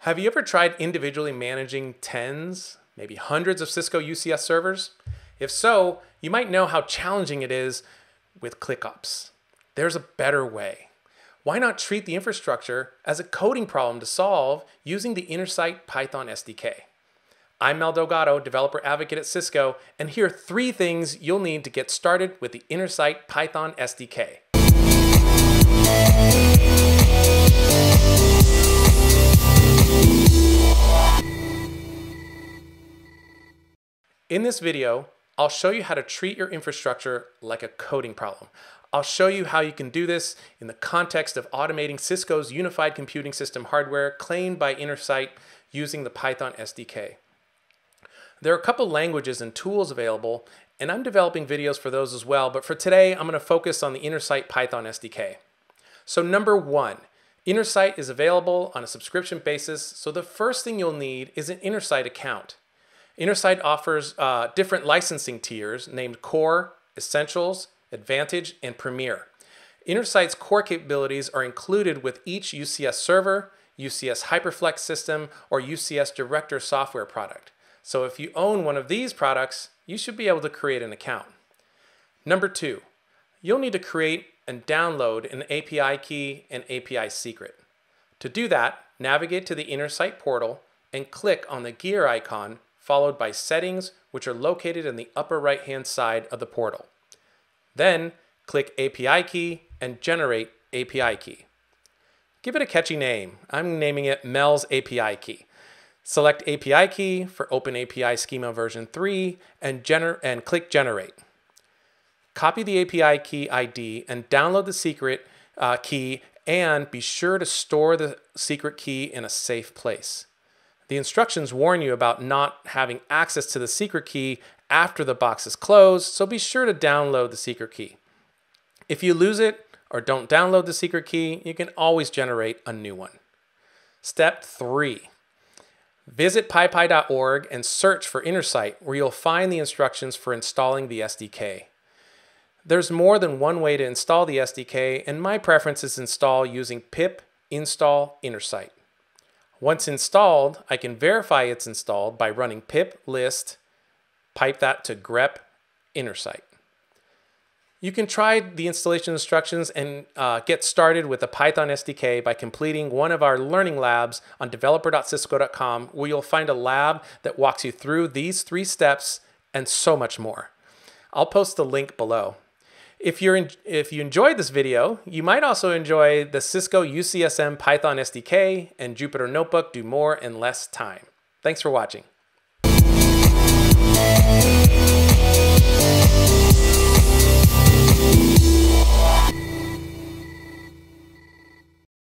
Have you ever tried individually managing tens, maybe hundreds of Cisco UCS servers? If so, you might know how challenging it is with ClickOps. There's a better way. Why not treat the infrastructure as a coding problem to solve using the Intersight Python SDK? I'm Mel Delgado, developer advocate at Cisco, and here are three things you'll need to get started with the Intersight Python SDK. In this video, I'll show you how to treat your infrastructure like a coding problem. I'll show you how you can do this in the context of automating Cisco's unified computing system hardware claimed by Intersight using the Python SDK. There are a couple languages and tools available, and I'm developing videos for those as well, but for today, I'm going to focus on the Intersight Python SDK. So number one, Intersight is available on a subscription basis, so the first thing you'll need is an Intersight account. Intersight offers uh, different licensing tiers named Core, Essentials, Advantage, and Premier. Intersight's core capabilities are included with each UCS server, UCS HyperFlex system, or UCS Director software product. So if you own one of these products, you should be able to create an account. Number two, you'll need to create and download an API key and API secret. To do that, navigate to the Intersight portal and click on the gear icon followed by Settings, which are located in the upper right-hand side of the portal. Then click API Key and Generate API Key. Give it a catchy name. I'm naming it Mel's API Key. Select API Key for OpenAPI Schema version 3 and, gener and click Generate. Copy the API key ID and download the secret uh, key and be sure to store the secret key in a safe place. The instructions warn you about not having access to the secret key after the box is closed, so be sure to download the secret key. If you lose it or don't download the secret key, you can always generate a new one. Step 3. Visit pypi.org and search for Intersight, where you'll find the instructions for installing the SDK. There's more than one way to install the SDK, and my preference is install using pip install Intersight. Once installed, I can verify it's installed by running pip list, pipe that to grep intersight. You can try the installation instructions and uh, get started with the Python SDK by completing one of our learning labs on developer.cisco.com where you'll find a lab that walks you through these three steps and so much more. I'll post the link below. If, you're in, if you enjoyed this video, you might also enjoy the Cisco UCSM Python SDK and Jupyter Notebook do more in less time. Thanks for watching.